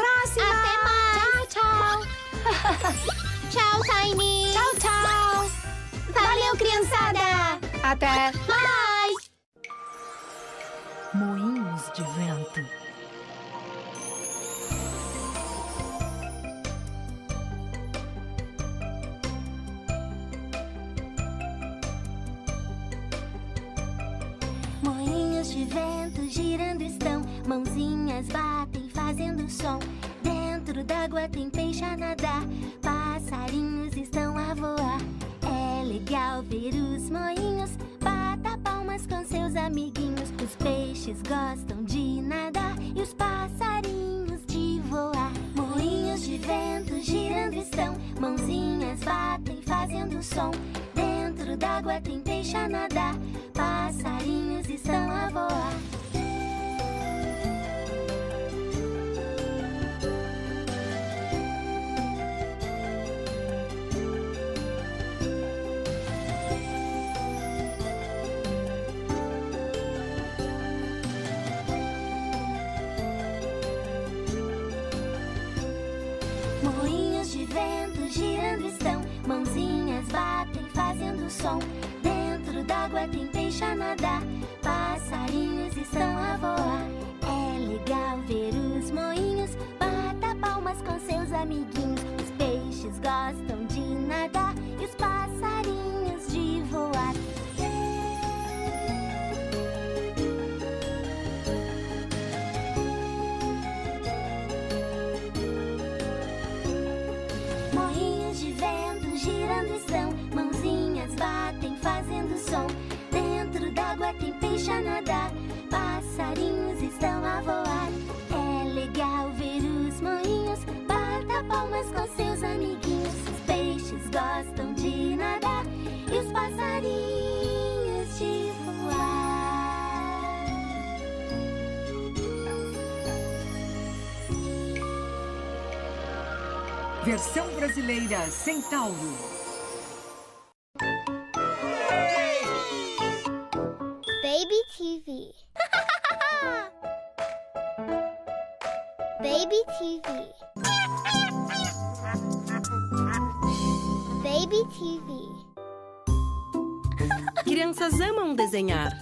próxima! Até mais! Tchau, Tchau, Tiny! tchau! Tchau, tchau! Valeu, criançada! Até! Bye! Moinhos de vento. Moinhos de vento girando estão, mãozinhas batem fazendo som. Dentro d'água tem peixe a nadar, passarinhos estão a voar. É legal ver os moinhos, bata palmas com seus amiguinhos. Os peixes gostam de nadar e os passarinhos de voar. Moinhos de vento girando estão, mãozinhas batem fazendo som. Dentro d'água tem peixe a nadar, passarinhos estão fazendo som. Dentro d'água tem peixe a nadar, passarinhos estão a voar. É legal ver os moinhos, bata palmas com seus amiguinhos. Os peixes gostam som. Dentro d'água tem peixe a nadar, passarinhos estão a voar. É legal ver os moinhos, bata palmas com seus amiguinhos. Os peixes gostam de nadar e os passarinhos de voar. Versão brasileira Centauro. Baby TV. Baby TV. Baby TV. Crianças amam desenhar.